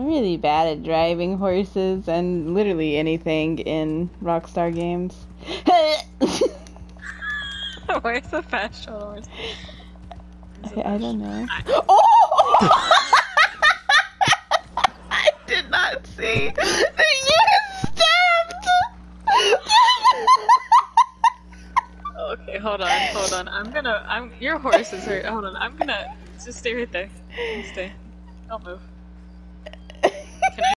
I'm really bad at driving horses and literally anything in Rockstar games. Where's the fast horse? I, I don't know. Oh! I did not see that you stabbed. Okay, hold on, hold on. I'm gonna. I'm. Your horse is hurt. Hold on. I'm gonna just stay right there. Stay. Don't move.